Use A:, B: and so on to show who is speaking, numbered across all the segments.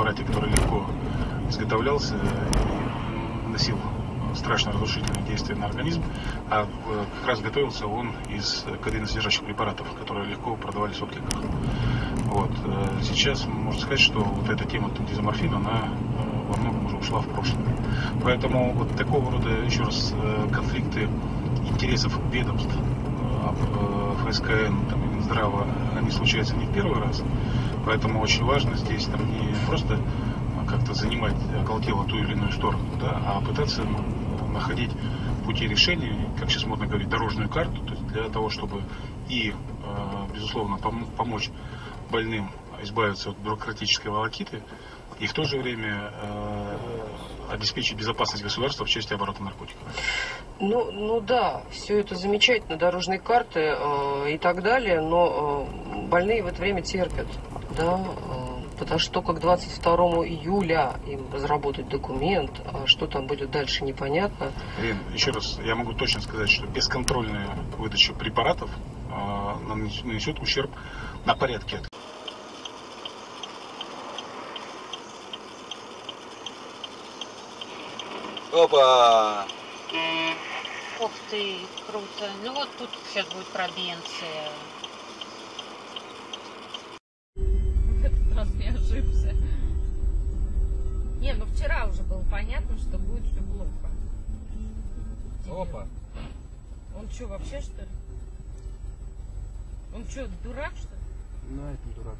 A: препарате, который изготовлялся и носил страшно разрушительные действия на организм, а э, как раз готовился он из кадеиносодержащих препаратов, которые легко продавались в откликах. Вот. э, Сейчас можно сказать, что вот эта тема дизоморфина, она э, во многом уже ушла в прошлое. Поэтому вот такого рода, еще раз, конфликты интересов ведомств, ФСКН, там, Минздрава, они случаются не в первый раз. Поэтому очень важно здесь там не просто как-то занимать оголтело ту или иную сторону, да, а пытаться ну, находить пути решения, как сейчас модно говорить, дорожную карту, то есть для того, чтобы и, э, безусловно, пом- помочь больным избавиться от бюрократической волокиты, и в то же время э, обеспечить безопасность государства в части оборота наркотиков.
B: Ну, ну да, все это замечательно, дорожные карты э, и так далее, но э, больные в это время терпят, да, э, потому что только к 22 июля им разработать документ, а что там будет дальше непонятно.
A: Ирина, еще раз, я могу точно сказать, что бесконтрольная выдача препаратов э, нанес- нанесет ущерб на порядке
C: Опа!
D: Ух ты, круто. Ну вот тут сейчас будет пробенция.
E: Что будет все плохо.
C: Опа!
E: Он что, вообще что ли? Он что, дурак что ли?
F: Ну, это дурак.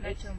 E: На чем?